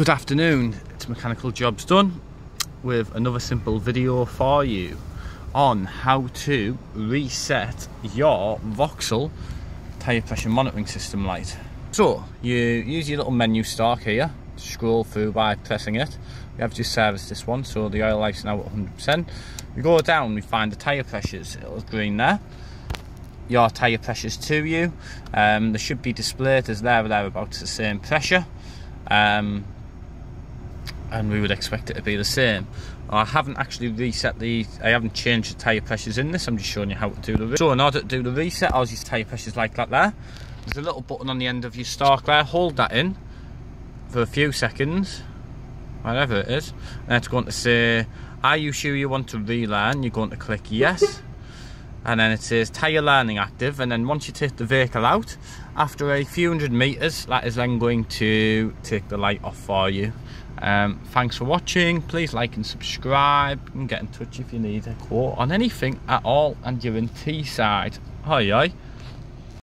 Good afternoon, it's Mechanical Jobs Done with another simple video for you on how to reset your Vauxhall tyre pressure monitoring system light. So, you use your little menu stalk here, scroll through by pressing it. We have just serviced this one, so the oil light's now at 100%. We go down, we find the tyre pressures, it'll green there. Your tyre pressures to you. Um, they should be displayed as there or thereabouts the same pressure. Um, and we would expect it to be the same. I haven't actually reset the, I haven't changed the tyre pressures in this, I'm just showing you how to do the So in order to do the reset, I'll use tyre pressures like that there. There's a little button on the end of your stalk there, hold that in for a few seconds, whatever it is, and it's going to say, are you sure you want to relearn? You're going to click yes. And then it says tyre learning active and then once you take the vehicle out after a few hundred meters that is then going to take the light off for you um, thanks for watching. Please like and subscribe and get in touch if you need a quote on anything at all and you're in Teesside. Hi, hi.